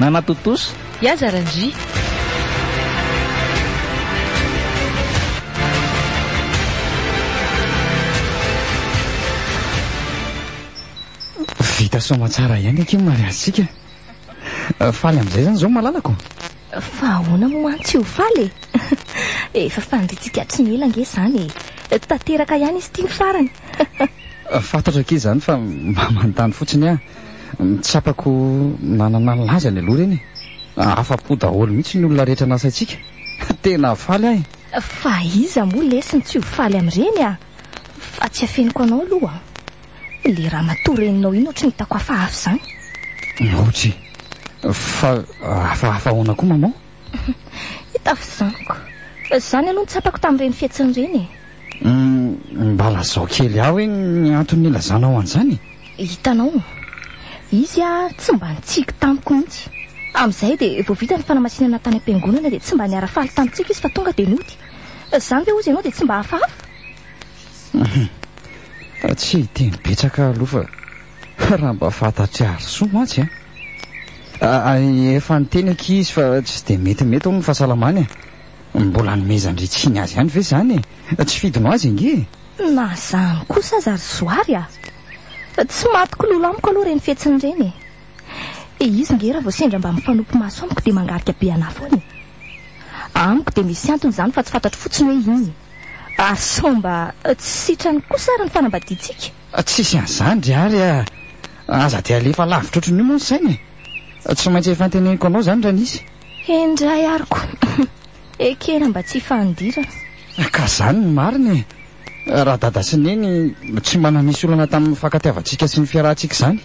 Nanatontosa i Aza Randria. Vita soamatsara ihany akia ny mariazintsika. Faly amin'izay izany izao ny malalako. Fa ahoana moa mantsy ho faly e? Efa faniriantsika tsy ho ela ange izany e. Tanteraka ihany izy ity ny farany. Fantatro akia izany fa mba manontany fotsiny aho. Ny tsapako nanana ny lazany aloha ireny e! Afa-po daholo mihitsy ny olona rehetra nasaintsika. Tena faly aho e! Fa iza moa lesy tsy ho faly amin'ireny a! Fa tsy afeniko anao aloha an! Ilay ramatoa reninao iny ohatry ny hitako hafahafa izany. Ouchi! Fa hafahafa ahoana koa maman? Hita avy izany ko. Izany aloha no tsapako tamin'ireny fihetsiny ireny e. Humm, mba lazao kely ahy hoe ny antony nilazanao an'izany e? Hitanao, izy a, tsy mba nitsiky tamiko mihitsy. Amin'izay dia vao vita ny fanamasinana tany am-piangonana dia tsy mba niara-faly tamintsika izy fa tonga dia nody. Izany ve hozy ianao dia tsy mba hafahafa? Humm, tsy hiteny betsaka aho aloha fa. Raha mba fantatr'i Harisoa mantsy a! Efa niteny akia izy fa tsy dia metimety hono ny fahasalamany e! Mbola anomezan-dry Tsiny azy ihany ve izany e! Tsy fidiny ho azy ange e! Na izany kosa aza ry Zoary a! Tsy maty kilolo amiko aloha ireny fetsiny ireny e! Dia izy ange raha vao sendra mba mifanopy maso amiko dia mangarika be anà foana e! Amiko dia misy antony izany fa tsy fantatro fotsiny hoe inona! Ary sao mba tsy sitrany kosa ary ny fanambadiantsika? Fa tsisy an'izany ry Ary a! Aza dia alefa lavitra ohatran'io moa ny saina e! Tsy maintsy efa anteneniko anao izany raha nisy. Indray ariko. Ekena mba tsy hifanindirana. Ka izany no marina e! Raha dada sy neny tsy mba nanisy olana tamin'ny mifankatiavantsika sy ny fiarahantsika izany.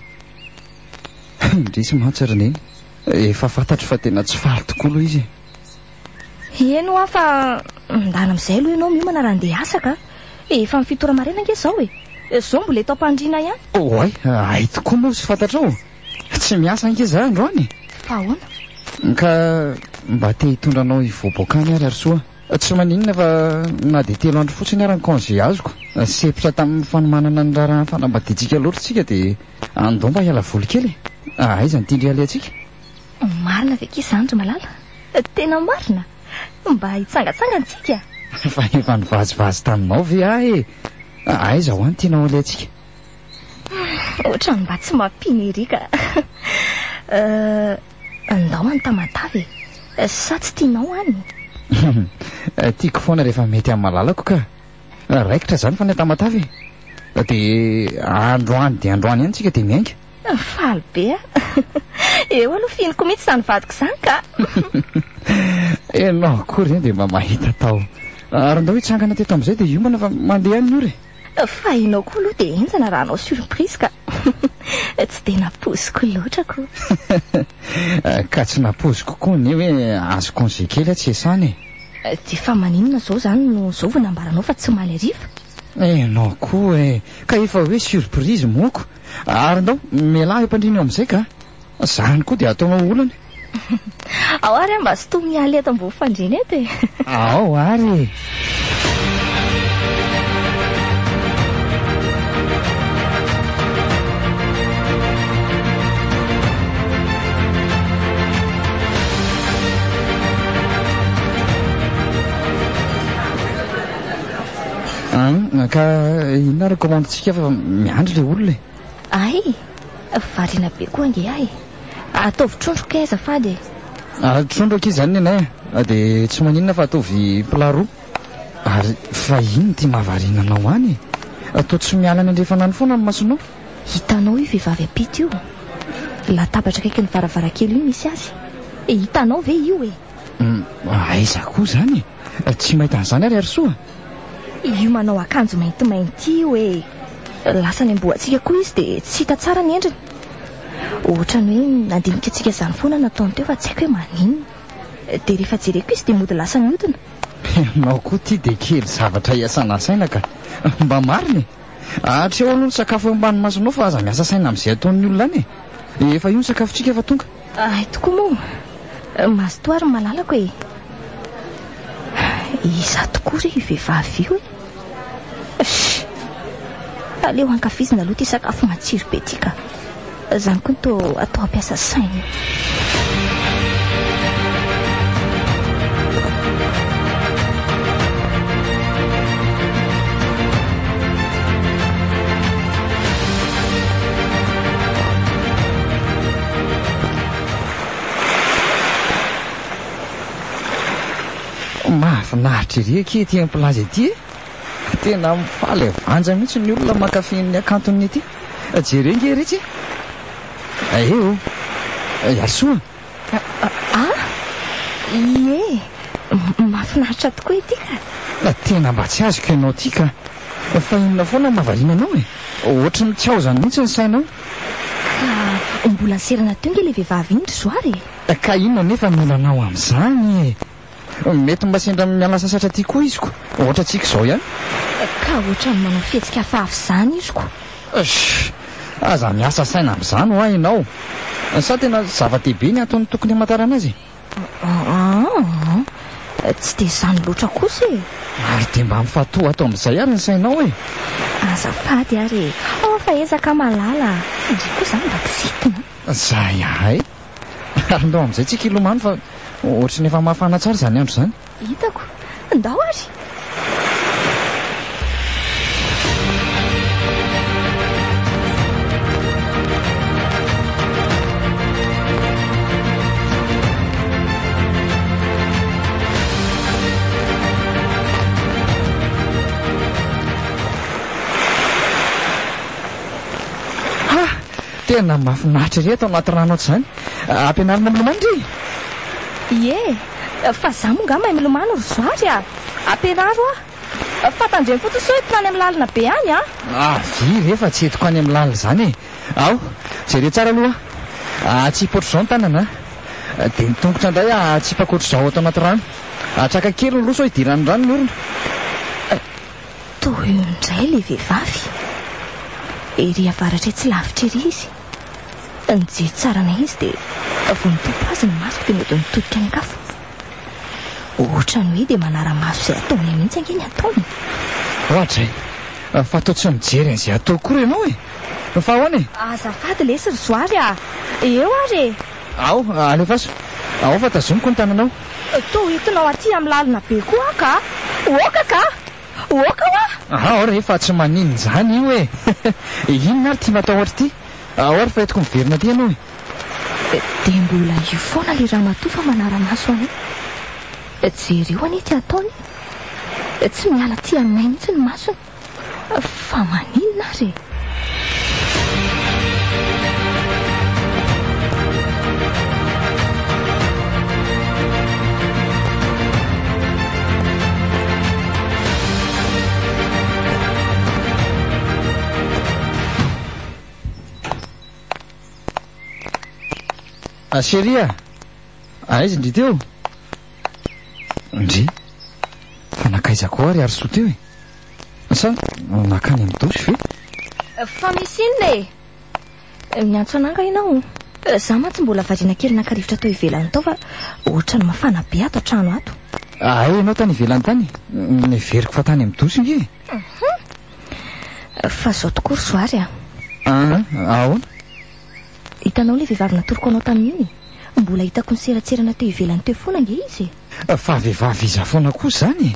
Indrisy mantsy ry neny, efa fantatro fa tena tsy faly tokoa aloha izy e! Eny hoa fa mandala amin'izay aloha ianao miomana raha handeha hiasa ka. Efa amin'ny fito ora maraina ange izao e. Izao mbola eto am-pandriana ihany. Oay, hay tokoa moa tsy fantatrao. Tsy miasa ange izaho androany. Fa ahoana? Ka mba te hitondra anao hivoabo hankany aho ry Harisoa. Tsy maninona fa na dia telo andro fotsiny ary ny congé azoko. Sepotra tamin'ny fanomanana ny raharahan'ny fanambadiantsika loatra isika dia andeha mba hiala voly kely e. Aiza ny tindry halehantsika? Marina ve akia izany ry malala? Tena marina? Mba hitsangatsangana tsika? Fa efa nivazivazy taminao ve aho e? Aiza hoa ny tianao alehantsika? Ohatran'ny mba tsy mampino ery ka. Ndao any Tamatave e! Sa tsy tianao any? Tiako foana rehefa mety amin'ny malalako ka. Raikitra izany fa any Tamatave e! Dia androany dia androany ihany tsika dia miainga. Faly be aho. Eo aloha finiko mihitsy izany vadiko izany ka. Ianao koa re dia mba mahita tao. Ary ndao hitsangana teto amin'izay dia hiomana fa mandeha any ny ora e. Fa ianao koa aloha dia henjana raha hanao surprise ka. Tsy dia nampoiziko loatra koa. Ka tsy nampoiziko koa anie hoe azo congé kely aho tsy hiasana e. Dia fa maninona izao izany no izao vao nambaranao fa tsy omaly hariva? Ianao koa e. Ka efa hoe surprise moa ko. Ary ndao mialà ampandriana eo amin'izay ka! Izany koa dia ataonao olana e! Ao ary e, mba sintomy miala eto ambony fandriana eto e! Ao ary e! An, ka inona ary commande-tsika fa miandry le olona e. Ay, variana be koa ange ahy. Ataovy trondro kay azafady e. Ah, trondro akia izany nenay a. Dia tsy maninona fa ataovy plat roa. Ary fa inona ity mahavariana anao any e? Toa tsy miala any andrefana any foana ny masonao. Hitanao io vehivavy ampita io? Latabatra akaikin'ny varavarankely io misy azy. Hitanao ve io e? Hum, aiza koa izany e? Tsy mahita an'izany ary Harisoa? Io manao akanjo maintimainty io e. Lasa any am-boantsika koa izy dia tsy hita tsara ny endriny. Ohatran'ny hoe nandinika antsika izany foana nataony teo fa tsy haiko hoe maninona. Dia rehefa jereko izy dia mody lasa mihodina. Ianao koa ity dia kely zavatra hiasana saina ka. Mba marina e. Atreho aloha ny sakafo eo ambany masonao fa aza miasa saina amin'izay ataon'ny olona any e. Efa io ny sakafontsika fa tonga. Ahay tokoa moa. Mazotoa ary ny malalako e. Iza tokoa re io vehivavy io e? Shh! Aleo hankafizina aloha ity sakafo matsiro be ity ka. Izany koa no toa atao hampiasa saina. Mahafinaritra ery akia ety amin'ny plazy ety e! Tena mifaly vanja mihitsy ny olona mankafy ny hakanton'ny ety. Jereo ange iretsy e! Ae o! Yasoa! A! Ie! Mahafinaritra tokoa ety ka! Tena mba tsy azoko ianao ity ka! Fa inona foana no mahavariana anao e? Ohatry ny tsy ao izany mihitsy ny sainao. Fa mbola serana teo nge le vehivavy iny ry Zoara e! Ka inona anefa no ilanao amin'izany e! Mety mba sendra miala sasatra aty koa izy ko, ohatra antsika izao ihany. Ka ohatran'ny manao fihetsika hafahafa izany izy ko. Sh! Aza miasa saina amin'izany ho'a ianao. Sa tena zava-dehibe ny antony tokony hamantarana azy e? Aa, tsy dia izany loatra kosa e. Ary dia mba mifatoha ato amin'izay ary ny sainao e. Azafady ary e. Aoa fa ezaka malala a. Indray koa izany mba tsy zintina. Zay ahay. Ary ndao amin'izay tsika hilomano fa ohatry ny efa mafana tsara izany andro izany. Hitako. Ndao ary! Hah! Tena mahafinaritra ery ato anaty rano ato izany. Ampianarina milomano re! Ie! Fa za moa nga mahay milomano ry Zary a! Amperaro aho! Fa tandremo fotsiny sao entina any amin'ny lalina be any a! Avia ve fa tsy entiko any amin'ny lalina izany e! Ao, jereo tsara aloha a! Ahatsipa ohatr'izao ny tanana a! Dia ny tongotra indray ahatsipako ohatr'izao ato anaty rano! Atraka kely ny loha sao hidiran'ny rano ny orona! Toa eo indray ilay vehivavy! Ery avaratra etsy lavitra ery izy! Nijery tsara anay izy dia vao nitopy azy ny masoko dia mody nitodika nikafo. Ohatran'ny hoe dia manara-maso izay ataonay mihitsy ange ny ataony. Ohatra e! Fa toa tsy mijery an'izay atao akory ianao e! Fa ahoana e? Azafady lesy ry Zoary a! Eo ary e! Ao, alefaso! Ao fa tazomiko ny tananao. Toa ho entinao aty amin'ny lalina be koa aho ka! Oka ka! Oaka hoa! Aha or e, fa tsy manin zany io e! Inona ary ty matahotra ty? Aha or fa entiko miverina aty ianao e! Dia mbola io foana le ramatoa fa manara-maso an e! Jereo anie ty ataony e! Tsy miala aty aminay mihitsy ny masony! Fa maninona ary e? Ah chérie ah! Aiza ndry teo? Ndry? Fa nankaiza koa ary Arsoa teo e? Sa makany amin'ny douche ve? Fa misy inona e? Miantso anà angaha ianao? Za mantsy mbola variana kely naka rivotra tao ivelany tao fa ohatrany mafana be ato an-trano ato. Hay ianao tany ivelany tany? Neveriko fa tany amin'ny douche nge e! Fa zao tokoa ry Soary a! An, ahoana? Hitanao ilay vehivavy natoroko anao tamin'iny e? Mbola hitako niseratserana teo ivelany teo foana nge izy e! Fa vehivavy iza foana kosa izany e?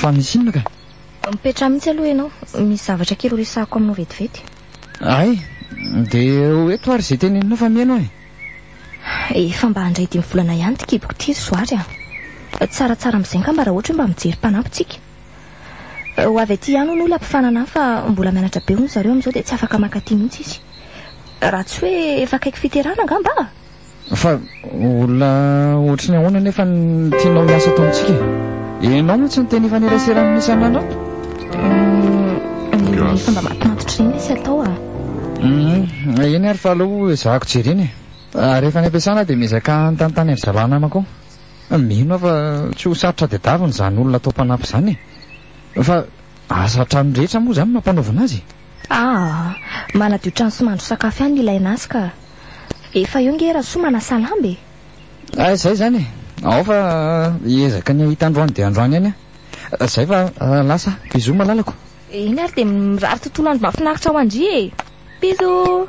Fa misy inona ka? Mipetraha mihitsy aloha ianao, misy zavatra kely horesahako aminao vetivety. Hay, dia ho eto ary izay teneninao fa mihaino aho e. Efa mba handray dimy volana ihany ity kiboko ity ry Zoary a! Tsaratsara amin'izay angamba raha ohatra hoe mba mijery mpanampy tsika. Ho avy aty ihany hono ilay mpifanana ahy fa mbola mianatra be hono zareo amin'izao dia tsy afaka mankaty mihitsy izy. Raha tsy hoe efa akaiky fiterahana angamba a! Fa olona ohatry ny ahoana nefa ny tianao hiasa ato amintsika e? Ianao mihitsy ny teny ifanerasera amin'ny isan'andro ato. Ilay fomba mahatantitra iny misy atao ah. Mhm, eny ary fa aleo ezahako jerena e. Ah, rehefa any am-piasana aho dia miezaka mitantany amin'ny zalahy namako aho. Mino aho fa tsy ho sarotra tadiavina izany olona atao mpanampy izany e. Fa asa an-trano rehetra moa izany no mampanaovina azy e. Ah! Manadio trano sy mandro sakafo ihany ilay anasy ka! Efa eo nge Rasoa manasa lamba e! Ay zay zany e! Ao fa hiezaka ny hahita androany dia androany ihany aho! Zay fa lasa aho! Bisous malalako! Eny ary dia mirary tontolo andro mahafinaritra ho an-dry e! Bisous!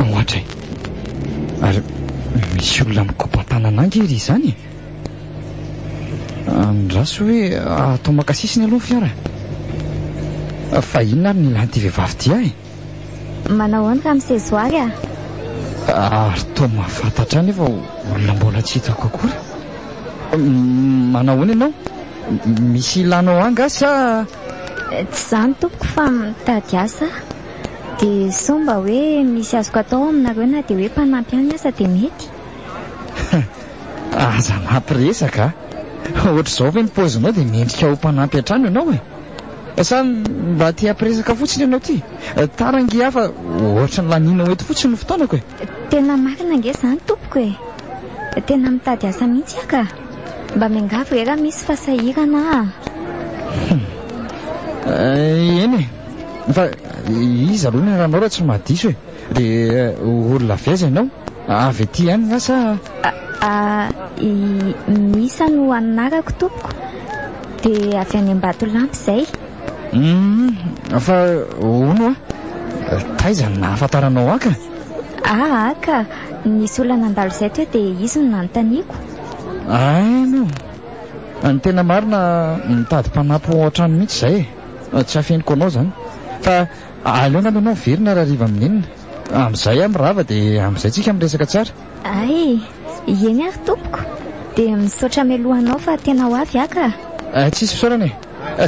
Ohatray. Ary misy olona mikopa-tana anangy ery izany e. Andraso hoe atao makasisiny aloha ny fiara. Fa inona ary ny ilan'ity vehivavy ity ahy? Manao ahoana raha misezo ary ah? Ary toa mahafantatra ahy nefa olona mbola tsy hitako akory. Manao ahoana ianao? Misy ilanao angaha sa? Tsy izany tompoko fa mitady asa. Dia sao mba hoe misy azoko atao ao aminareo na dia hoe mpanampy ihany aza dia mety? Aza mampiresaka a! Ohatr'izao ve ny paozinao dia mendrika ho mpanampy hatrany ianao e? Sa mba te hampiresaka fotsiny ianao ity? Tara ange aho fa ohatry ny lanianao eto fotsiny ny fotoanako e! Tena marina ange izany tompoko e! Tena mitady asa mihitsy aho ka! Mba miangavy re raha misy fa sahirana aho a! Eny e! Fa iza aloha ny ananao raha tsy mahadiso e? Dia olona avy aiza ianao? Avy aty ihany nga sa? A, i Misa no anarako tompoko, dia avy any Ambatolampy izay. Hum, fa hono hoa, taiza no nahafantara anao an ka? A, ka, nisy olona nandalo izay teo dia izy no nanontaniako. Hay moa, ny tena marina mitady mpanampy hoatran'ny mihitsy izay e! Tsy afeniko anao zany fa aleo na alohanao miverina raha hariva amin'inona. Amin'izay aho mirava dia amin'izay tsika miresaka tsara. Ay, eny ary tompoko. Dia misaotra mialoha anao fa tena ho avy aho ka. Ay, tsisy fisaorana e.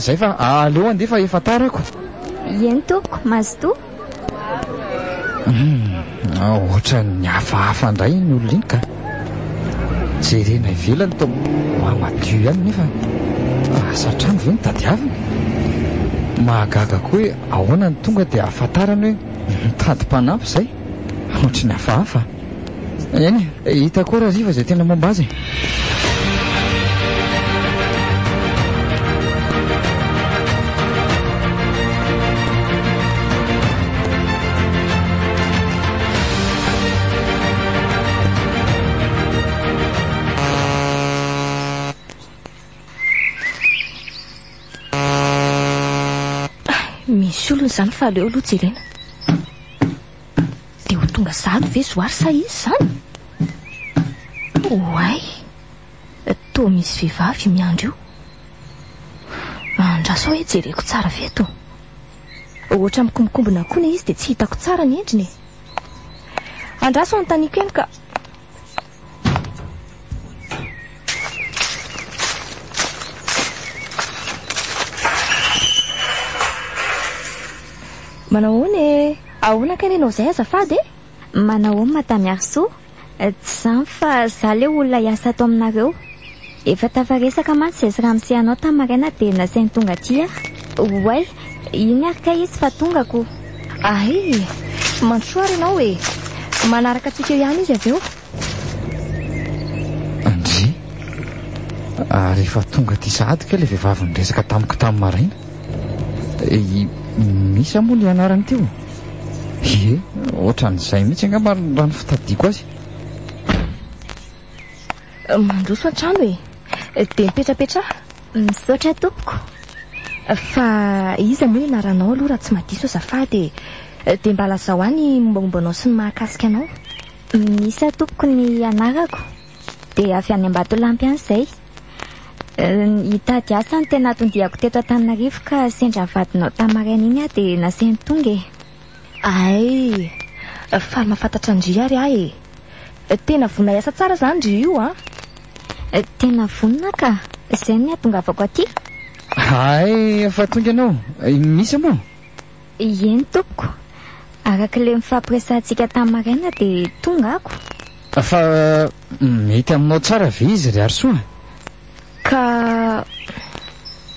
Zay fa aleo handeha fa efa tara ako. Eny tompoko, mazotoa. Hmm, ohatran'ny hafahafa indray iny olona iny ka. Jerena ivelany to mba madio ihany nefa asa trano ve ny tadiaviny? Mahagaga koa hoe ahoana ny tonga dia ahafantarany hoe mitady mpanampy izay, ohatry ny hafahafa. Eny e, hita koa raha riva izay tena momba azy e. Misy olona izany fa aleo aloha jerena. Dia ho tonga zany ve Zoary sa izy izany? Oay! Toa misy vehivavy io miandry io. Andraso aho e, jereko tsara avy eto. Ohatra mikombokombona koa ne izy dia tsy hitako tsara ny endriny e. Andraso anontaniako eny ka. Manao ahoana e? Ahoana kay nenao izay azafady e? Manao ahoana Madame Miarisoa? Tsy izany fa za le olona hiasa ato aminareo. Efa tafaresaka mantsy zay sy ramose anao tam maraina dia nasainy tonga aty aho. Oay! Iny ary kay izy fa tonga ko. Ahay! Mantsoa ary ianao e! Manaraka antsika eo ihany izy avy eo. Andry! Ary efa tonga aty sahady kay ilay vehivavy niresaka tamiko tam maraina. I Misa moa ilay anarany teo? Ie, ohatran'izay mihitsy angamba raha ny fitadidiako azy. Mandroso an-trano e. Dia mipetrapetraha. Misaotra tompoko. Fa iza moa ianaranao aloha raha tsy madiso azafady e. Dia mba lazao ahy ny mombamomba anao sy ny mahakasika anao. Minisa tompoko ny anarako. Dia avy any Ambatolampy any izay. Hitady asa no tena anton-diako teto Antananarivo ka sendra ny vadinao tamin'ny maraina iny aho dia nasehony tonga e. Ay! Faly mahafantatra an-dry ary aho e! Tena vonona hiasa tsara izany ry io an! Tena vonona ka! Izay no nihatongavako aty. Ay! Efa tonga ianao? Misy moa? Ieny tompoko! Araka ilay nifampiresahantsika tamin'ny maraina dia tonga ako. Fa mety aminao tsara ve izy ry Harisoa? Ka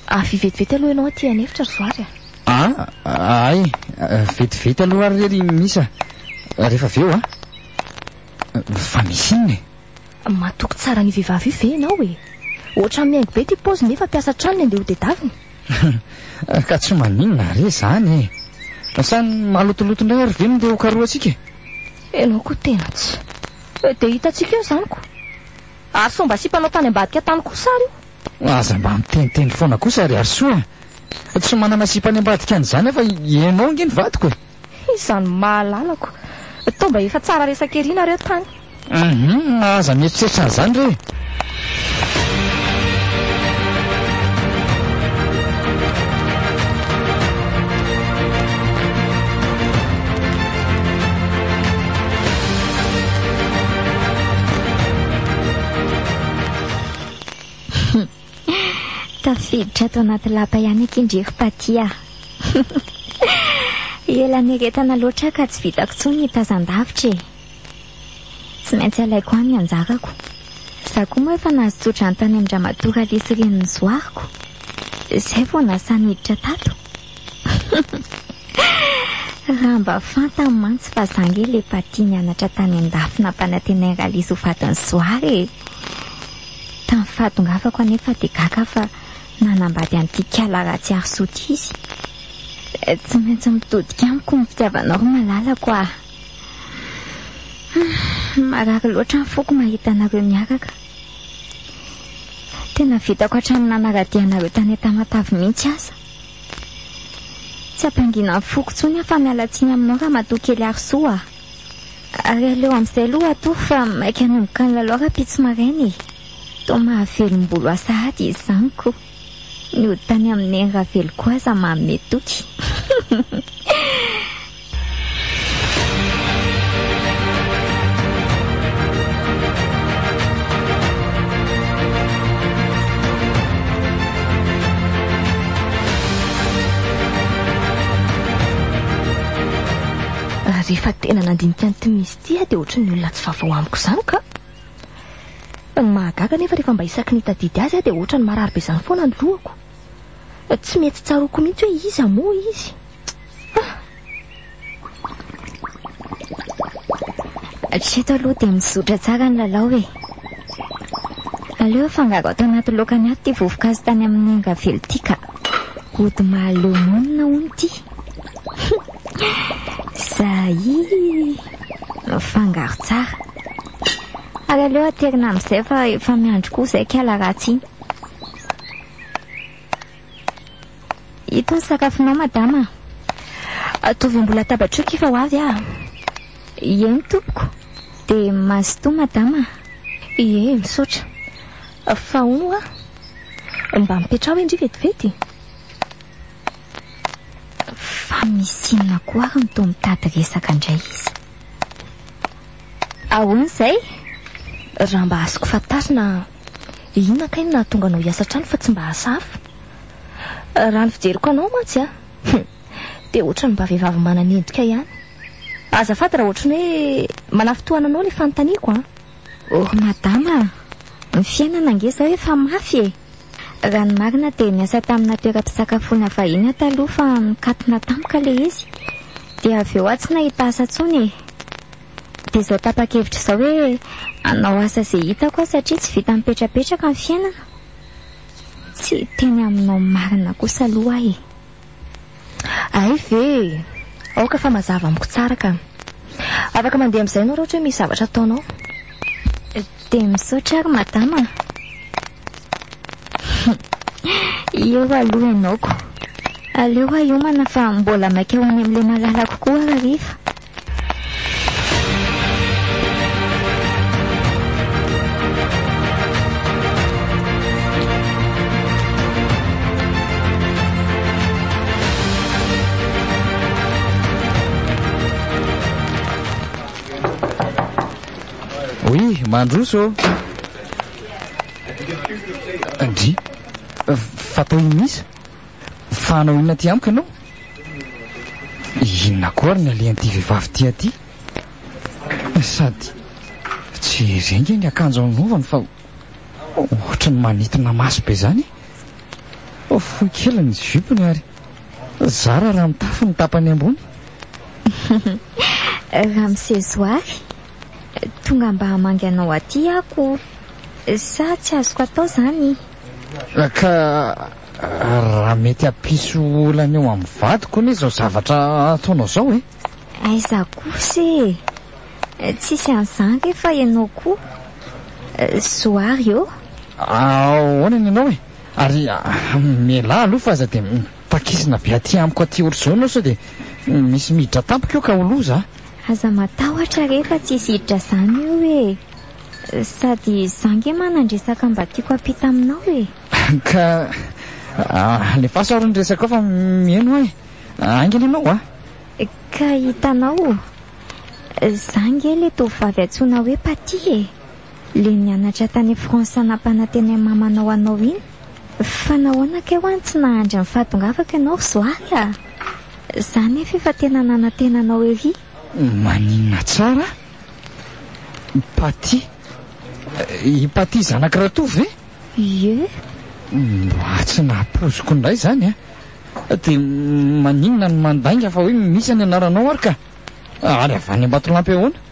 avy vetivety aloha ianao aty an'efitra ry Zoary a! Aa, ay, vetivety aloha ary re ry Misa, rehefa avy eo a! Fa misy inona e? Matoky tsara an'io vehivavy io ve ianao e? Ohatran'ny mihaingo be ity paoziny nefa mpiasa an-trano ny andehodedaviny. Ka tsy maninona re izany e! Sa ny malotoloto indray ary ve no ndeha hokarohantsika e? Ianao koa tena tsy. Dia hitantsika eo izany ko! Ary sao mba asiam panao tany ambadika tany koa sary io? Aza mba miteniteny foana kosa ry Harisoa a! Tsy manana sipa any ambadika any izany aho fa ianao ange no vadiko e! Izany mahalalako. Toa mba efa tsara resaka ery nareo tany. Hum aza mieritreritra an'izany re e! Tafiditra ato anaty lapa ihany akin-dry Patia. Ela nieretana loatra ka tsy vitako intsony ny tazan-davitra e. Tsy maintsy alaiko any ny anjarako. Za koa moa efa nahazo tsodrano tany amin-dramatoa Ralisy renin'ny zoariko. Izay vao nasahy niditra tato. Raha mba fantany mantsy fa za nge le efa tia nianatra tany andafy nampanantenain'i Ralisa ho vadin'i Zoara e! Tamin'ny fahatongavako anefa dia gaga aho fa nanambady an'ity Kiala Ratsiarisoa ity izy. Tsy maintsy mitodika amiko ny fitiavanao ry malalako ah! Marary loatra ny foko mahita anareo miaraka. Tena vitako hatramin'ny nanara-dia anareo tany Tamatave mihitsy aza. Tsy ampanginan'ny foko tsony aho fa miala tsiny aminao ramatoa kely Harisoa a! Ary aleo amin'izay aloha hatory fa maika hanomboka ny lalao rahampitso maraina e! Toa mahavelom-bolo asahady izy izany ko! Ny hody tany amin'i Neny Raveloko aza manome toky. Rehefa tena nandinika ny tim misy ity aho dia ohatry ny olona tsy vaovao amiko izany ka. Ny mahagaga anefa rehefa mba isaky ny hitadidy azy aho dia ohatry ny marary be izany foana ny lohako. Tsy mety tsaroako mihitsy hoe iza moa izy. Hatreto aloha dia mizotra tsara ny lalao e. Aleo afangaro ato anaty laoka ny ato ity vovoka azo tany amin'ny angavelo ity ka. Ody mahaleo monina hono ity. Zay mifangaro tsara. Ary aleo aterina amin'izay fa efa miandry koa izay kala ratsy iny. Ito ny sakafonao, madama. Ataovy ambony latabatr'io kifa ho avy aho. Eny, tompoko. Dia mazotoa, madama. Ie, misaotra. Fa hono an? Mba mipetraha hoe ndry vetivety. Fa misy inona koa ary no toa mitady resaka indray izy. Ahoana izay? Raha mba azoko fantarina. Dia inona kay no nahatonga anao hiasa hatrany fa tsy mba asa hafa? Raha ny fijeriko anao mantsy a! Hum! Dia ohatran'ny mba vehivavy manan'endrika ihany. Azafady raha ohatran'ny hoe manafitohana anao ilay fanontaniako an! Oh ry madama a! Ny fiainana ange izao efa mafy e! Raha ny marina dia niasa tamina toeram-pisakafoana vahiny aho taloha fa nikatona tampoka ilay izy dia avy eo aho tsy nahita asa intsony e! Dia izao tapa-kevitra izao hoe hanao asa izay hitako aho satria tsy vita mipetrapetraka ny fiainana. Tsy hiteny aminao ny marina kosa aloha aho e. Hay ve e! Aoka fa mazava amiko tsara ka. Afaka mandeha amin'izay ianao raha ohatra hoe misy zavatra ataonao. Dia misaotra ary madama a. Eo aloha ianao ko. Aleo aho hiomana fa mbola maika ho any amin'ilay malalako koa aho hariva. Oui, mandroso ô! Ndry! Fatao inona izy? Fa hanao inona aty amiko ianao? Inona koa ary ny alehan'ity vehivavy ity aty? Sady jereo ange ny akanjo anaovany fa ohatran'ny manitona maso be izany e! Fohy kely ny jupony ary. Zara raha mitafy ny tapany ambony. Ramose Zoary, tonga mba hamangy anao aty ako sa tsy azoko atao zany? Ka raha mety hampisy olana eo amin'ny vadiko anie izao zavatra ataonao izao e. Aiza kosa e. Tsisy an'izany re fa ianao koa Zoary ô. Ahoana ny anao e? Ary mialà aloha fa aza dia mitakisina be aty amiko aty horizon ao sao dia misy miditra tampoka eo ka ho loza a! Aza matahotra re fa tsy hisy hiditra izany eo e! Sady za ange manandresaka mba tiako hampita aminao e! Ka alefaso ary ny resakao fa miheno aho e! Haingana ianao a! Ka hitanao, za ange ilay tovovavy antsoina hoe Patty e! Le nianatra tany France hanapana teny am mamanao anao iny Fa nahoana kay hoany tsy nahandry ny fahatongavako ianao ry zoary a! Za nefa efa tena nanantena anao ery. Maninona tsara a? Patty, i Patty zanak'i Ratovo ve? Ie. Mba tsy nahapoiziko indray izany a! Dia maninona no mandainga fa hoe misy ny anaranao ary ka! Ary avy any Ambatolampy ahoana?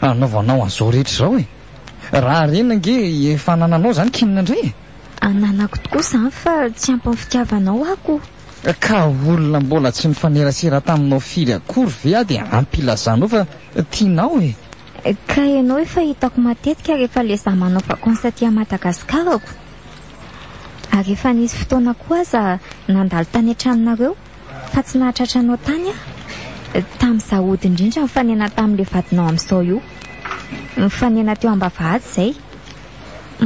Anaovanao an'izao rehetra izao e! Raha reny ange efa anananao izany k'inona indray e! Ananako tokoa izany fa tsy ampy ny fitiavanao ako! Ka olona mbola tsy nifanerasera taminao firy akory ve aho dia ampy ilazanao fa tianao e! Ka ianao efa hitako matetika rehefa ilay izaho manao vakansy aty à Madagascar-ko! Ary efa nisy fotoana koa aza nandalo tany an-tranonareo! Fa tsy nahatratra anao tany aho tamin'izaho hody indrindra nifanena tamin'ilay vadinao amin'izao io. Nifanena teo am-bavahady izay.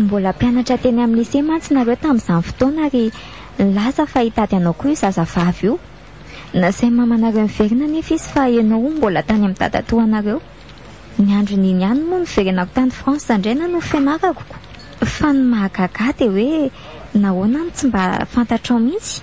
Mbola mpianatra teny amin'ny lise mantsy nareo tamin'izany fotoana ary nilaza fa hitady anao koa io zazavavy io. Nasain'ny mamanareo niverina anefa izy fa ianao hono mbola tany amin'ny dadatoanareo. Ny andron'iny ihany moa niverenako tany France indray nanohy fianarako. Fa ny mahagaga ahy dia hoe nahoana no tsy mba fantatrao mihitsy?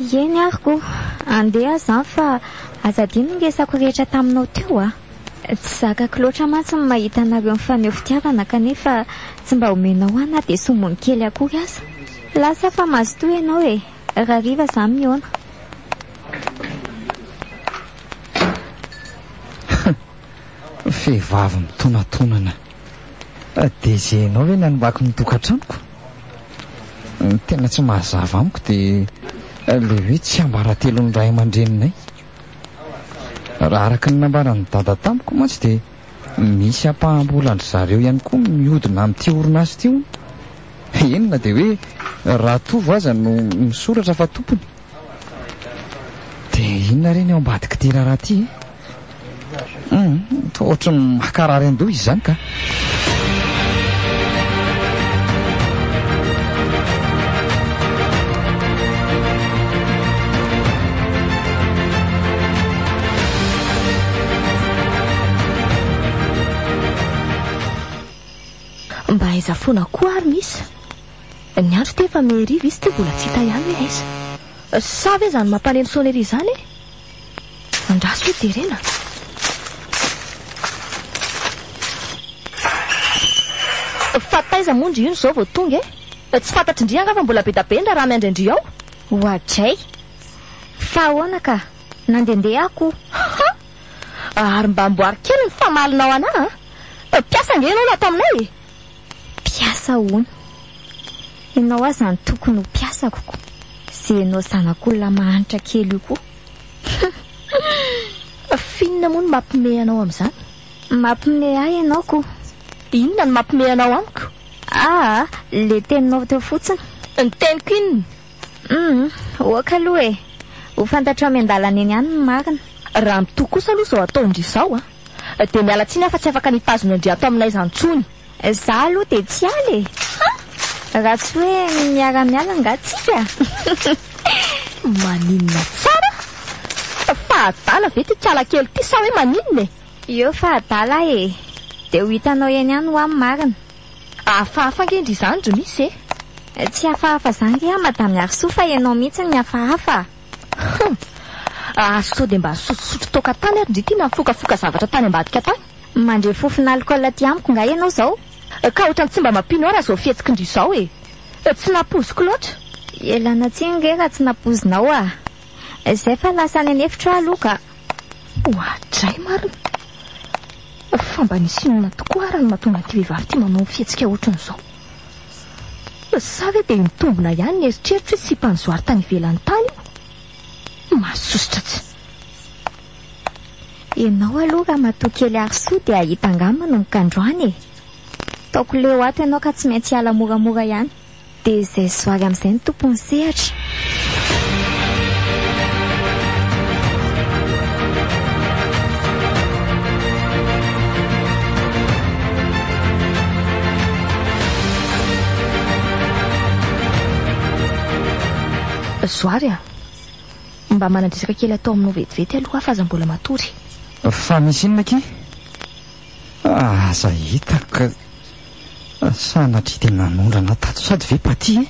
Ieny ary ko. Andeha aho izany fa aza adino ny resako rehetra taminao teo a! Tsy zakako loatra mantsy ny mahita anareo mifaneho fitiavana kanefa tsy mba omenao ahy na dia sombiny kely akory aza. Lasa fa mazotoa ianao e! Rariva za mihaona. Vehivavy mitonatonana. Dia ianao ve no hanimbako ny tokantranoko? Ny tena tsy mazava amiko dia le hoe tsy ambaratelon'ny ray aman-dreninay. Raha araka ny nambaran'ny dada tamiko mantsy dia misy ampaham-bolan-dry zareo ihany koa mihodina amin'ity orinasa ity hono. Eny na dia hoe Ratovo aza no misoratra fa tompony. Dia inona re ny ao ambadik'ity raharaha ity e? Hum, toa ohatran'ny makarary an-doha izy izany ka. Mba aiza foana koa ary misy? Ny andro ity efa mihariva izy ity mbola tsy hita ihany hoe aiza. Sa ve izany mampaneno sonnerie izany e? Andraso hoe terena. Fa taiza moa ndry io no zao vao tonga e? Tsy fantatry ndry angaha fa mbola be da be ny raharaha miandry an-dry ao? Oadray! Fa ahoana ka? Nandehandeha aho koa. Ha! Ary mba amboary kely ny famalinao anà an! Mpiasa ange ianao no ato aminay e! Mpiasa hono. Ianao aza no tokony ho mpiasako ko ze ianao zanak'olona mahantra kely io koa. Fa finona moa no mampime anao amin'izany? Mampime ahy ianao ko. Inona no mampime anao amiko? Aa, le teninao teo fotsiny. Ny teniko inona? Hum, ok aloha e. Ho fantatrao miandalana eny ihany ny marina. Raha mitohy kosa aloha izao ataondry izao an! Dia miala tsiny aho fa tsy afaka ny hitazona an-dry ato aminay izany intsony. Izaho aloha dia tsy hiala e! Ha! Raha tsy hoe miara-miala angaha tsika? Maninona tsara? Fa adala ve ity kala kely ity sa hoe maninona e? Eo fa adala aho e! Dia ho hitanao eny ihany hoa ny marina. Hafahafa ange ndry izany ry misy e! Tsy hafahafa izany re an, Madame Miarisoa fa ianao mihitsy no mihafahafa. Hum! Raha soa dia mba sotrosotro toaka tany ary ndry ty na mifokafoka zavatra tany ambadika tany. Mandre fofona alcool aty amiko nga ianao izao? Ka otrany tsy mba mampino ahy raha izao fihetsiky ndry izao e! Tsy napoiziko loatra. Ialana tsiny nge raha tsy napoizinao a! Izay fa lasa any an'efitro aho aloha ka. Oadray marina! Fa mba nisy inona tokoa ary no mahatonga an'ity vehivavy ity manao ny fihetsika otrin'izao? Sa ve dia mitombina ihany ny eritreritro hoe sipan'i Zoary tany ivelan'ny tany io? Mahasosotra tsy. Ianao aloha ramatoa kely ary soa dia hahita angamba no mikandroany e! Taoko leo ato ianao ka tsy maintsy hiala moramora ihany. Dia izay zoary amin'izay no tompon'ny sehatra. Zoary a! Mba manandrisaka kely atao aminao vetivety aloha aho fa aza mbola matory. Fa misy inona akia? Ah, aza hitako ka sanatria dia nanondrana tato sady ve paty e?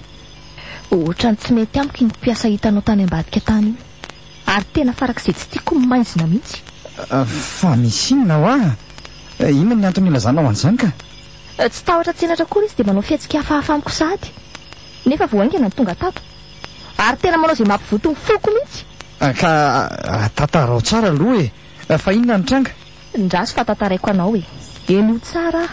Ohatran'ny tsy mety amiko iny mpiasa hitanao tany ambadika tany iny. Ary tena farak'izay tsy tiako ny maizina mihitsy. Fa misy inona hoa? Inona ny antony ilazanao an'izany ka? Tsy tahotra tsenatra akory izy dia manao fihetsika hafahafa amiko sahady. Nefa vao haingana no tonga tato. Ary tena manao izay mampivoto ny foko mihitsy. Ka tantarao tsara aloha e! Fa inona nitranga? Ndraso fa tantaraiko anao e. Hello tsara ah.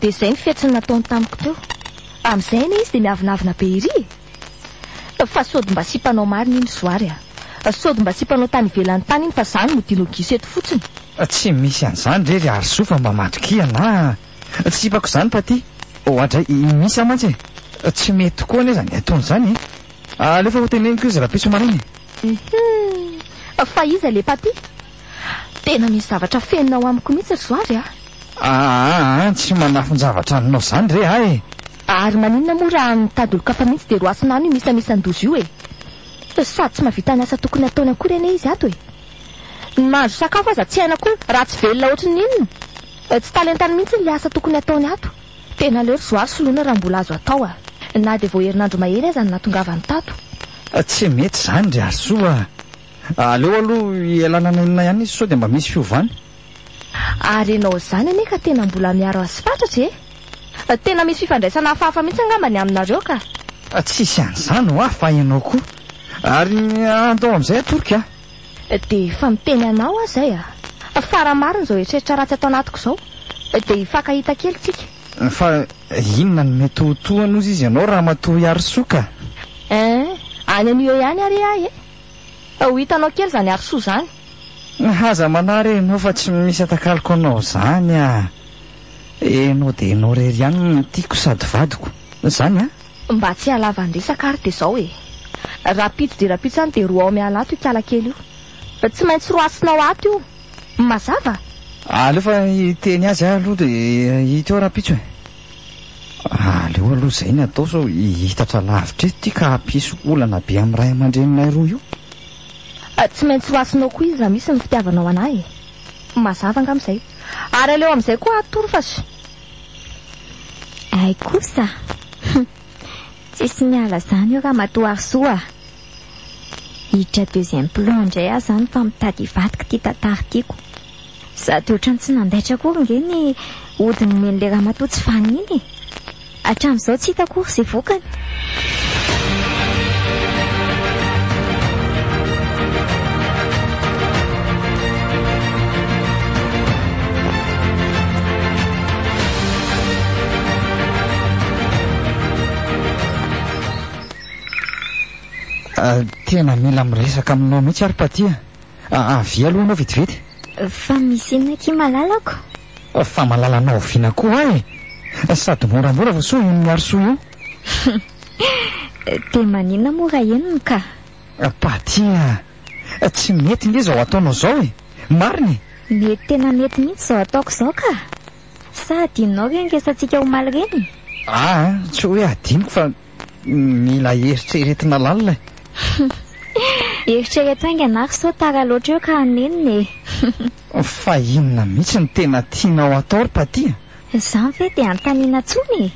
Dia izay ny fihetsiny nataony tamiko teo. Amin'izay anie izy dia miavonavona be ery e. Fa sôdy mba tsy mpanao marina iny Zoary a! Sôdy mba tsy mpanao tany ivelany tany iny fa zany no dino gisa eto fotsiny. Tsy misy an'izany re ry Harisoa fa mba matokia na tsipako izany Patty ô adray i Misa mantsy e! Tsy mety tokoa anie izany ataony izany e! Alefa hoteneniko izy rahampitso maraina e! Hum! Fa iza ilay Patty? Tena misy zavatra fenina ao amiko mihitsy ry Zoary a! Aa, tsy manafin-javatra anao izany re ahy e! Ary maninona moa raha mitady olon-kafa mihitsy dia roasina any io misamisan-doza io e! Sady tsy mahavita ny asa tokony hataony akory anie izy ato e! Ny mahandro sakafo aza tsy hainy akory raha tsy velona ohatry ny inona! Tsy talentany mihitsy ilay asa tokony hataony ato! Tena aleo ry Zoary soloina raha mbola azo atao a! Na dia vao herinandro mahery aza no nahatongavany tato. Tsy mety izany ry Harisoa a! Aleo aloha ialana ny olona ihany izy sao dia mba misy fiovana. Ary enao izany anie ka tena mbola miaro azy fatratra e! Tena misy fifandraisana hafahafa mihitsy angamba ny aminareo ka! Tsisy an'izany hoa fa enao koa! Ary andao amin'izay atoroko aho! Dia efa miteny anao aho izay a! Fa raha marina izao eritreritra ratsy ato anatiko izao dia hifankahita kely tsika! Fa inona no mety ho tohana ozy izy ianao ramatoa Iharisoa ka! Eeh! Any anio eo ihany ary ahy e! Ho hitanao kely zany ary soa zany. Aza manary enao fa tsy misy atakaloko anao zany ah enao de enao rery ihany no tiako sady vadiko zany ah. Mba tsy halava ny resaka ary de zao e! Rapitso dia rapitso any dia roaho miala ato io kiala kely io. Tsy maintsy roasinao ato io. Mazava? Aleo fa hiteny azy aho aloha dia hita eo rapitso e! Aleo aloha izay ny atao sao hihitatra lavitra eto ity ka hampisy olana be amin'ny ray aman-dreninay roa io. Tsy maintsy ho hasinao koa izy raha misy ny fitiavanao anà e. Mazava angamba izay. Ary aleo amin'izay koa atoro fa sh. Hay kosa. Hum. Tsisy miala izany io Ramatoa Harisoa a. Hiditra deuxième plan indray aho izany fa mitady hivadika ity tantara ity ko. Sady ohatran'ny tsy nandaitra akory nge ny ody nomen'ilay ramatoa tsy vaniny e. Hatramin'izao tsy hita akory izay vokany. Tena mila miresaka aminao mihitsy aho ry Patia. Avia aloha ianao vetivety. Fa misy inona akia malalako? Fa malalanao oviana koa aho e? Sady moramora vao soa io miaro soa io. Dia maninona moa raha henony ka? Patia a! Tsy mety nge izao ataonao izao e! Marina e! Mety tena mety mihitsy izao ataoko izao ka! Sa adinonao ireny resatsika omaly ireny? Aa tsy hoe adinoko fa mila eritreretina lalina e! Eritrereto haingana ary sao tara loatra eo ka hanenina e! Fa inona mihitsy no tena tianao atao ry Patty a? Izany ve dia hanontaniana intsony e!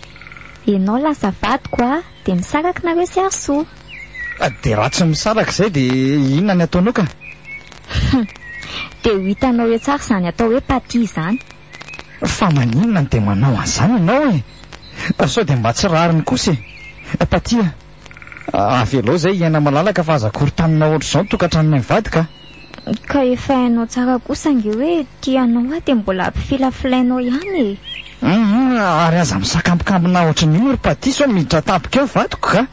Ianao lasa vadiko aho dia misaraka nareo sy Arsoa. Dia raha tsy misaraka izay dia inona ny ataonao ka? Hum. Dia ho hitanao eo tsara izany atao hoe paty izany. Fa maninona no dia manao an'izany ianao e? Sao dia mba tsy rariny kosa e? Paty a! Avelao izay hiaina malalaka fa aza akorontanina ohatr'izao ny tokantranonay mivady ka! Ka efa hainao tsara kosa ange hoe tia anao aho dia mbola ampifilafilainao ihany e! Humm, ary aza misakambokambona ohatran'io ry Patty sao miditra tampoka eo vadiko ka!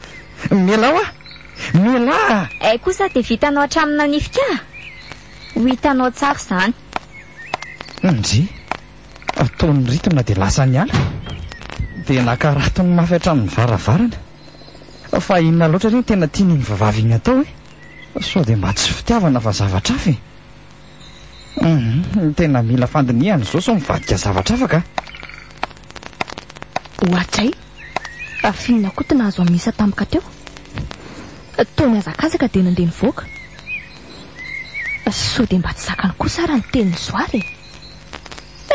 Melao a! Melaa! Hay kosa dia vitanao hatramin'ny nanifika ahy? Ho hitanao tsara izany. Ndrii, fa tony ny ritina dia lasa ny ala, dia nakaratony mafy hatramin'ny varavarana. Fa inona loatra re ny tena tian'iny vavy iny atao e? Sao dia mba tsy fitiavana fa zavatra hafa e? Humm, ny tena mila fandinihana izao sao mivadika zavatra hafa ka! Ohatray fa finina koa ty nahazo an'i Misa tampoka teo. Toa nihazakazaka dia nandeha nivoaka. Sao dia mba tsy zakany kosa ary ny tenin'i Zoara e?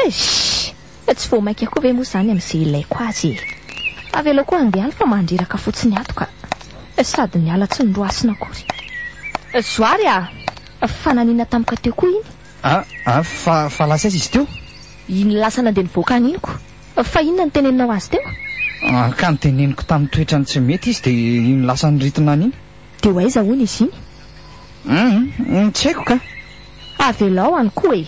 Eish! Tsy vao maika koa ve moa izany amin'izay ilaiko azy e! Avelao koa handeha any fa mandreraka fotsiny ato ka! Sady niala tsy norohasina akory. Zoary a! Fa nanina tampoka teo koa iny? A! A! Fa, fa lasa aiza izy teo? Iny lasa nandeha nivoaka any iny koa! Fa inona no teneninao azy teo? A! Ka ny teneniko tamin'ny toetrany tsy mety izy dia iny lasa niritona any iny. Dia ho aiza hono izy iny? Hum! Tsy haiko ka! Avelao any koa e!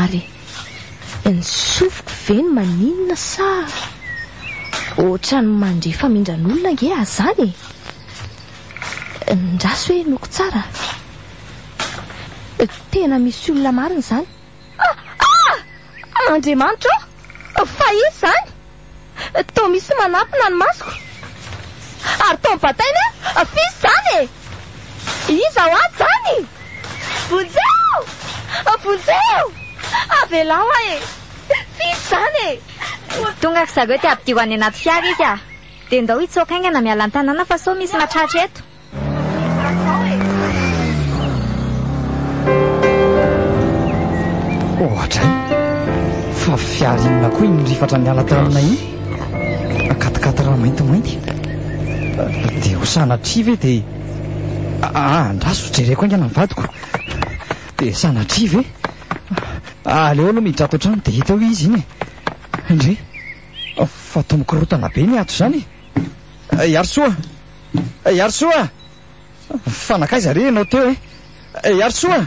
Ary ny sofiko ve no maninona sa ohatran'ny mandre famindran'olona ange aho izany e? Ndraso hoe henoiko tsara. Tena misy olona marina izany. Ah! Ah! Andriamanitra ô! Fa iza izany? Toa misy manafina ny masoko. Ary toa bataina aho, f'iza izany e? Iza ho azy izany? Vonjeo! Vonjeo! Avelao aho e! F'iza izany e? Tonga ry zareo dia ampidirao any anaty fiara izy a! Dia ndao hitsoaka haingana miala an-tanàna fa sao misy mahatratra eto. Ohatra fa fiara inona koa iny rifatra niala tao aminay iny? Akatikaty raha maintimainty. Dia ho sanatria ve dia ah andraso ho jereko haingana ny vadiko. Dia sanatria ve? Aleo aloha miditra ato an-trano dia hita eo izy iny e. Indri fa toa mikorontana be ny ato izany e. Iarisoa! Eh Iarisoa! Fa nankaiza re ianao teo eh? Eh Iarisoa!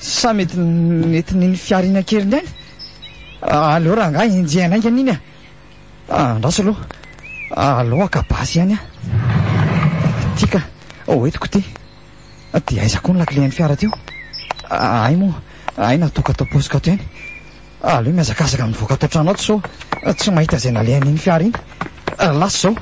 Sa mety mety niny fihariana kely ny ainy? Ah, aleo rangah enjehina haingana iny ah. Ah, andraso aloha. Ah, aleo haka basy ihany ah. Ty ka, hoentiko ty. Dia aiza koa ny lakile ny fiara teo? Hay moa, hay natoka tao poche ka teny. Aleo mihazakazaka mivoaka ato an-trano ato sao tsy mahita izay nalehan'iny fiara iny. Lasa izao.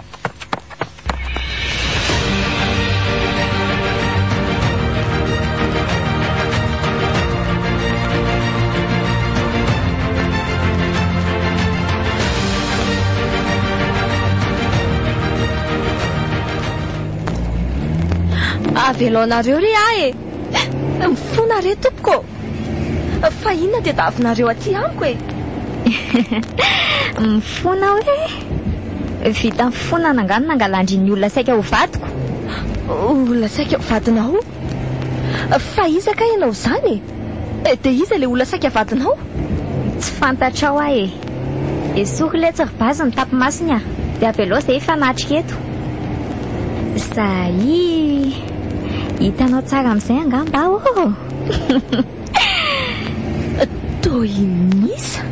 Avelao anareo re aho e! Mifona re tompoko ô! Fa inona dia davinareo aty amiko e! Mifona aho e! Vita nifonana angaha no nangalan-dry ny olona saika ho vadiko? Olona saika ho vadinao? Fa iza kay ianao izany e? Dia iza ilay olona saika vadinao? Tsy fantatrao aho e! Esory letsy ry Bazy ny tapi-masony a! Dia avelao izay hifanatrika eto. Zahii! Hitanao tsara amin'izay angamba aho ô! Tohinisa?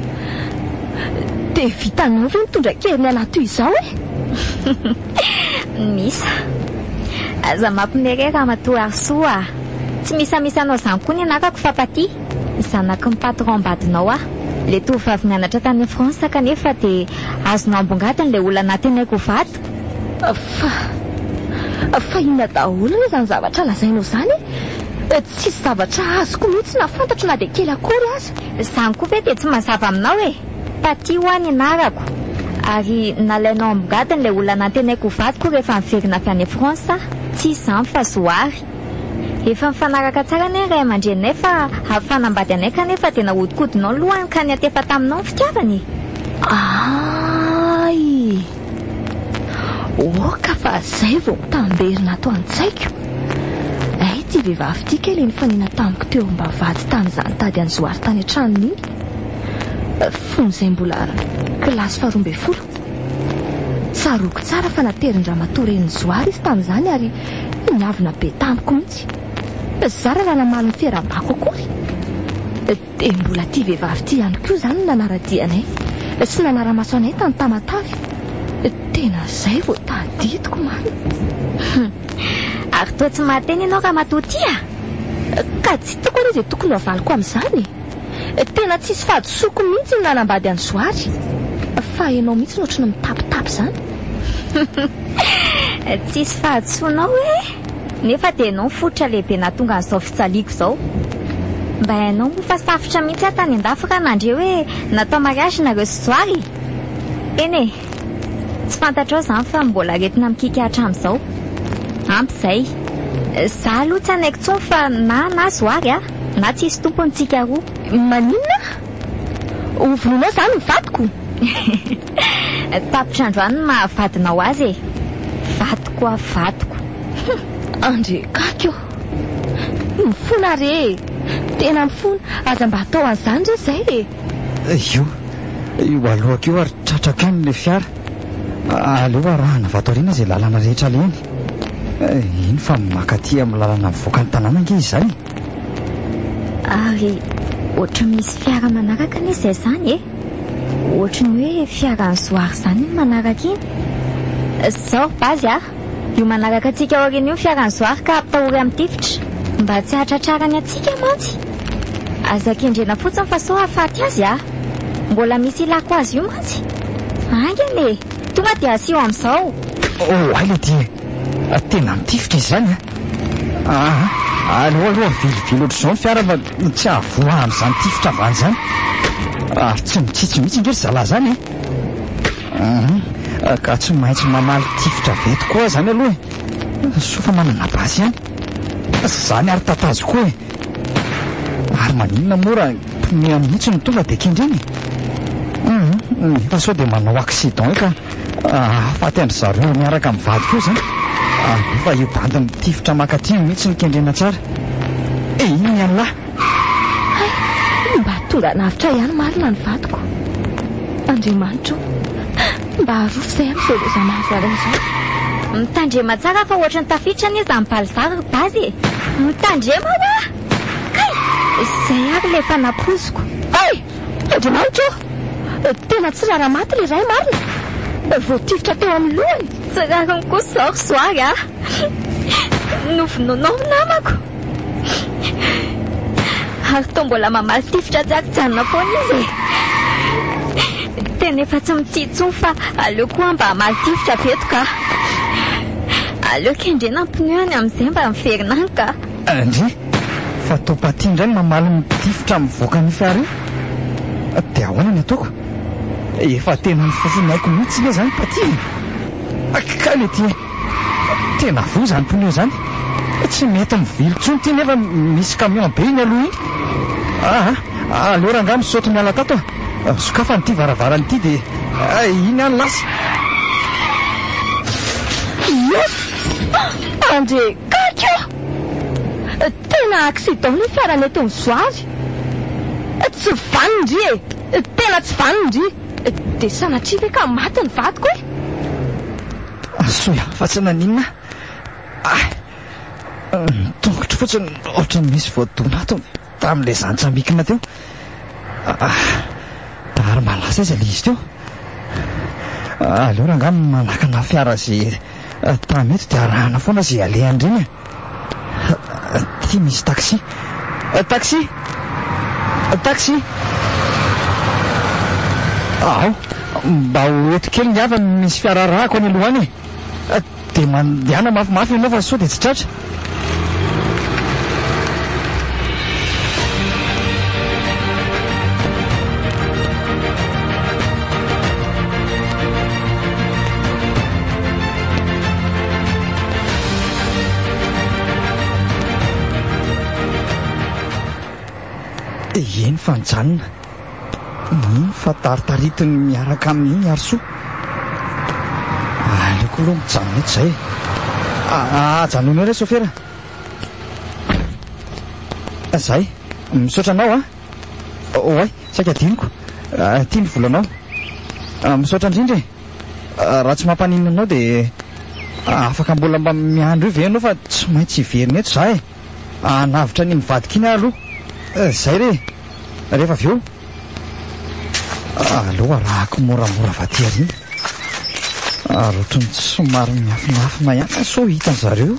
Dia vitanao ve mitondra an-keriny anà toy izao e? Nisa. Aza mampimere ramatoa Harisoa a! Tsy misamisa anao izany koa ny anarako fa Patty, zanaky ny patron am-badinao aho. Ilay tovovavy nianatra tany France kanefa dia azonao ambongadiny ilay olona nahatenaiko ho vady. Fa. Fa inona daholo re izany zavatra lazainao izany e? Tsisy zavatra azoko mihitsy na fantatro na dia kely akory aza. Izany koa ve dia tsy mazava aminao e? Taty hoa ny anarako, ary nalainao ambongadiny ilay olona nantenaiko ho vadiko rehefa niverina avy any France aho. Tsy izy izany fa Zoary. Efa nifanaraka tsara ny ahy ray aman-dreninay fa hahafanambady anay kanefa dia nahodikodinao ny lohany ka niantefa taminao ny fitiavany e! Aay! Oka fa zay vao mitamberina ato an-tsaiko. Hay ity vehivavy ity kay le nifanena tamiko teo am-bavahady tany za nitady an'i Zoary tany an-tranony iny. Fony zay mbola kilasy faharoa ambin'ny folo. Tsaroako tsara fa naterin-dramatoa renin'i Zoary izy tamin'izany ary niavona be tamiko mihitsy. Za raha namaly ny fiarahabako akory. Dia mbola ity vehivavy ity ihany koa izany no nanara-dia anay sy nanara-maso anay tany Tamatave. Tena izay vao tadidiko marina. Ary toa tsy mahateny ianao ramatoa ity a! Ka tsy hitako aloha izay tokony ho avaliko amin'izany e! Tena tsisy fahadisoako mihitsy ny nanambady an'i Johary. Fa ianao mihitsy no ohatry ny mitapitapy izany. Tsisy fahadisoanao hoe? Nefa dia ianao ny fototra lehibe nahatonga an'izao fijaliako izao. Mba hainao moa fa safotra mihitsy aho tany an-dafy raha nandre hoe natao mariazy nareo sy Johary? Eny e! Tsy fantatrao izany fa mbola aretina mikiaka hatramin'izao. Ampy izay. Izaho aloha tsy hanaiky intsony fa na na Johary a! na tsy hisy tompony tsika roa. Maninona? Ho vonoinao izany ny vadiko? Tapitra androany ny maha vadinao azy e. Vadiko hoa vadiko. Andry Kaky ô! Mifona re e! Tena mifona, aza mba atao an'izany re izay e! Io, io aloaka io ary tratrako eo ny fiara. Aleo arahana avy ato aoriana izay lalana rehetra alehany. Eny fa maka aty amin'ny lalana mivoaka ny tanàna ange izahay e! Ary ohatran'ny misy fiara manaraka anie izay izany e. Ohatry ny hoe fiaran'ny zoary izany iny manaraka iny. Zao ry bazy a, io manaraka antsika aoriana io fiaran'ny zoary ka ampitahory amin'ny tifitra. Mba tsy hahatratrarany antsika mantsy. Aza kendrena fotsiny fa sao hahafaty azy a. Mbola misy hilako azy io mantsy. Haingana e, tonga dia asio amin'izao. Oh, hay le dia tena mitifitra izy izany a. Ah, aleo aloha velively ohatr'izao ny fiara fa tsy hahavoa amin'izany tifitra ambany izany. Ary tsy mitsitsy mihitsy ange ry zalahy izany e. Uhum. Ka tsy maintsy mamaly tifitra avy eto koa aho izany aloha e. Soa fa manana basy ihany. Fa tsy izany ary tatazo koa e. Ary maninona moa raha pneu mihitsy no tonga dia kendrena e? Humm hita sao dia manao accident eka hahafaty an-dry zareo miaraka amin'ny vadiko eo izany aloha fa io bandy mitifitra mankaty io mihitsy no kendrena tsara e! Inona ialahy? Hay! Mba tonga navotra ihany marina ny vadiko. Andriamanitra o! Mba arovy izay aho sao dia izaho mahazo azy amin'izao. Mitandrema tsara fa ohatran'ny tafiditra anie izany palzary ry Bazy e! Mitandrema hoa! Kay! Izay ary ilay fanapoziko. Hey! Andriamanitra ô! Tena tsy rara maty ilay iray marina! Voatifitra teo amin'ny lohany! Tsy rariny kosa izao ry Zoary a! Novonoinao ny namako! Ary toa mbola mamaly tifitra atsy hakijanona foana izy e. Tena efa tsy mitia intsony fa aleo koa mba hamaly tifitra avy eto ka. Aleo kendrena ny pneu-ny amin'izay mba miverina any ka. Ndry, fa toa paty indray ny mamaly ny tifitra mivoaka nify àry. Dia ahoana ny ataoko? Efa tena ny fofon'ny aiko mihitsy ve izany paty e? Akaiky kay le tia. Tena voa izany pneu izany. Tsy mety mivily intsony ity nefa misy camion be iny aloha iny. Aa, aleo rangahy misaotra niala tato a. Sokafana ity varavarana ity dia hay iny any lasa. Ioo! André Kaki ô! Tena accident ilay fiaranay teo Mizoary. Tsy vanona ndry e! Tena tsy vanona ndry. Dia sanatria ve ka maty ny vadiko e? Soa fa tsy naninona ahy. Ny tongotro fotsiny ohatran'ny misy voadonatony tamin'ilay zantsamikina teo. Ary mba lasa aiza ilay izy teo? Aleo rangahy manakana fiara izay tany eto dia arahana foana izay alehan-dreny e! Aty misy taxi. Taxi! Taxi! Ao, mba ho eto kely ny havany, misy fiara arahako any aloha any e! Dia mandehana mafimafy ianao fa sao dia tsy tratra. Dia eny fa nijanona. Mino fa taritaritiny miaraka amin'iny Harisoa. Aleoko aloha mijanona eto izay. Ajanony eo ilay sofera. Izay. Misaotra anao an. Oay, saika adinoko. Ity ny volanao. Misaotra indrindra e. Raha tsy mampaninona anao dia afaka mbola mba miandry eo ve ianao fa tsy maintsy hiverina eto za e! hanavotra an'iny mivadika iny aho aloha! izay re e! rehefa avy eo aleo arahako moramora vady ery iny! ary ohatran'ny somary miafinafina ihany aho sao hitan-dry zareo io!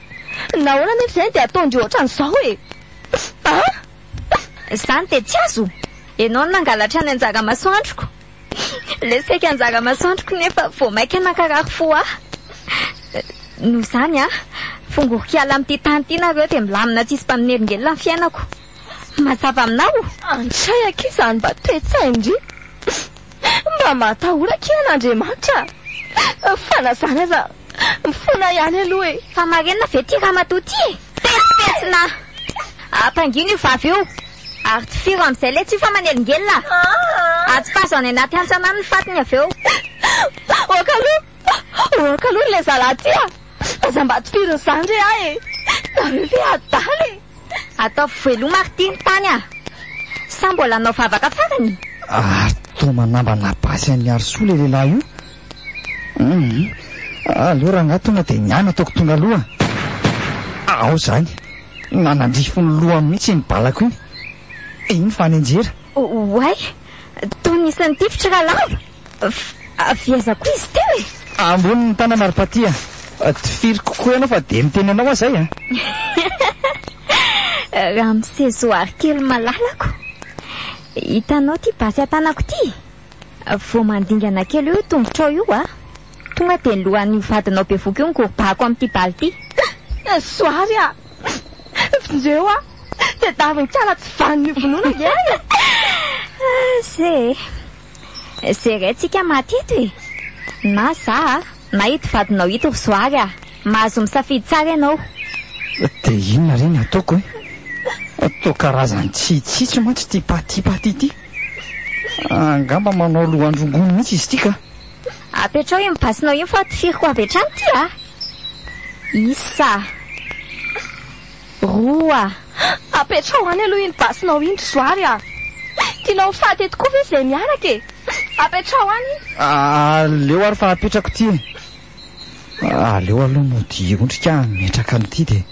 Nahoana anefa izay dia ataondry ohatran'izao e? An! Izany dia tsy azo! Ianao no nangalatra ny anjara masoandroko. Ilay saiky anjara masoandroko nefa vao mainka nankarary fo ahy. Noho izany an! Fongoriko hiala amin'ity tany ity nareo dia milamina tsisy mba minelingelina ny fiainako. Mazava aminao? An-tsaiko izany mba toe-tsain-dry. Mba matahora akia an'Andriamanitra a! Fanazana aza mifona ihany aloha e! Fa marenina ve ty ramatoa ty e? Petsipetsina! Ampangino io vavy io! Ary tifiro amin'izay letsy io fa manelingelina a! Atsipazo any anaty hantsana any ny fatiny avy eo! Oaka aloha! Oaka aloha ry lezalahy ty a! Aza mba tifiro an'izany re ahy e! Nareo ve adala e! Ataovy veloma ry Tim tany a! Sa mbola hanao vavaka farany? Ary toa manambana basy an'i Miarisoa ilay lehilahy io. Hum, aleo rangahy tonga dia ny ahy no ataoko tonga aloha. Ao izany, nanandrify ny lohany mihitsy iny balako iny. Iny fanenjera. Oay, toa nisy nitifitry ra lava. Avy aiza koa izy teo e? Ambonin'ny tanana ry Paty a! Tsy firy kokoa ianao fa dia miteny anao aho izay a! Ramose Zoary kely malalako, hitanao ity basy an-tanako ity? Vao mandingana kely eo io tongotrao io a! Tonga dia ny lohan'io vadinao bevohoka io no gorobahako amin'ity bala ity! Zoary a! Vonjeo aho! Tadiavin-kala tsy vanona io vonoina ange aho e! Aza e! Zeray tsika maty ito e! Na za a! Na ito vadinao ito ry Zoary a! Mahazo misafidy tsara ianao. Dia inona re ny ataoko e! Toa karazany tsy hitsitsy mantsy ity patipaty ity. Angamba manao lohan-drongony mihitsy izy ity ka! Apetraho iny basinao iny fa tifiriko avy hatrany ity a! Isa! Roa. Apetraho any aloha iny basinao iny ry Zoary a! Tianao ho faty eto koa ve izay miaraka e! Apetraho any iny! Aleo ary fa apetrako ity e! Aleo aloha mody hiondrika aho hametraka an'ity dia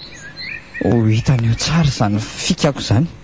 ho hitan'io tsara izany fikako izany.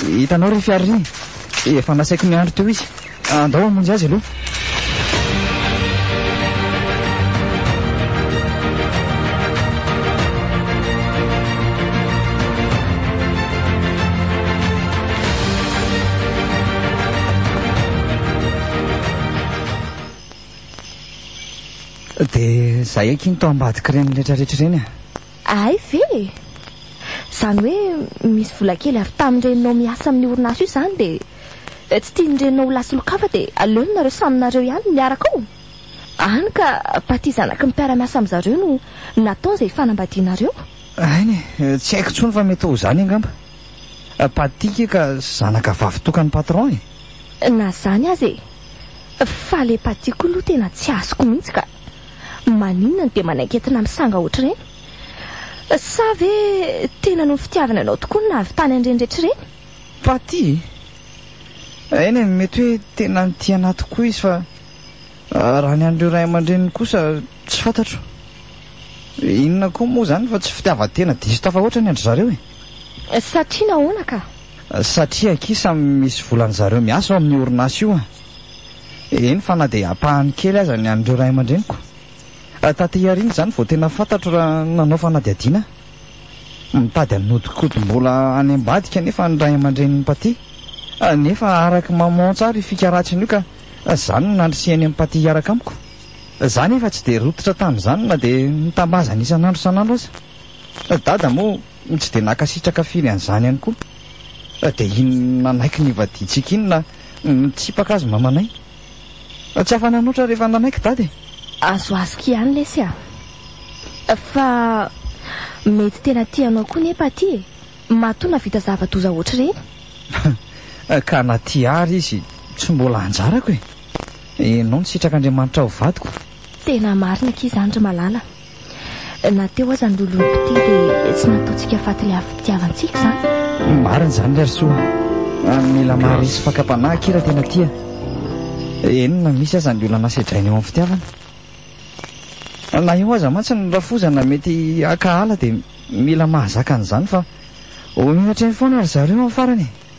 Hitanao ry Fiary, efa nasaiko ny andro teo izy. Andao hamonjy azy aloha. Dia zay aky ny tao ambadik'ireny retraretra ireny. Hay ve e! Izany hoe misy vola kely avy tamin'ny reninao miasa amin'ny orinasa io izany dia dia tsy tian'ny reninao ho lasa olon-kafa dia aleony nareo samy nareo ihany no miaraka ao? Any ka Paty zanaky ny mpiara-miasa amin-dry zareo no natao izay fanambadianareo? Ainy e! Tsy haiko intsony fa mety ho izany angamba. Paty kay ka zanaka vavy tokan'ny patron e! Na izany aza e! Fa ilay Paty koa aloha tena tsy azoko mihitsy ka! Maninona no dia manaiky entina misanga ohatr'ireny? Sa ve tena noho ny fitiavana anao tokoa no nahavitana an'ireny rehetra ireny? Patty e! Ainy e, mety hoe tena nitia anà tokoa izy fa raha ny an'ireo ray aman-dreniny kosa tsy fantatro. Inona koa moa izany fa tsy fitiavan-tena diso tafahoatra ny an-dry zareo e! Satria nahoana ka? Satria akia samy misy volan'ny zareo miasa ao amin'io orinasa io an! Eny fa na dia ampahany kely aza ny an'ireo ray aman-dreniko. Taty aoriana izany vao tena fantatro raha nanao fanadihadiana aho. Mitady hanodinkodim-bola any ambadika anefa ny ray aman-drenin'i Patty. Nefa araka ny maman tsara io fika ratsiny io ka izany no nandrisihany an'i Patty hiaraka amiko. Izaho anefa tsy dia rototra tamin'izany na dia nitambazana isan'andro isan'andro aza. Dada moa. Ny tsy dia nankasitraka firy an'izany ihany koa, fa dia iny nanaiky nivadiantsika iny na nitsipaka azy mamanay. Tsy afa-nanoatra rehefa nanaiky dada e! Azoazoko ihany lesy a! Fa mety tena tia anao koa nepa aty e! Matoa navita zava-doza hoatr'ireny! Ka na tia ahy ary izy, tsy mbola anjarako e! Enao ny sitrak'Andriamanitra ho vadiko! Tena marina akia izany ry malala! Na teo aza ny lolompitia dia tsy nataontsika faty ilay afo mpitiavantsika izany. Marina izany ilay ry Soa a. Mila maharesy fakam-panahy akia raha tena tia. Eny na misy aza ny olana sedraina eo amin'ny fitiavana. Na eo aza mantsy ny rafozana mety haka ala dia mila mahazaka an'izany fa ho menatra eny foana ry zareo amin'ny farany e.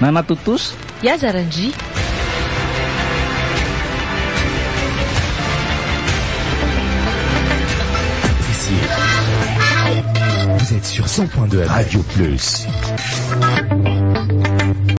Nanatontosa i Aza Randria. Vous êtes sur 100.2 Radio Plus.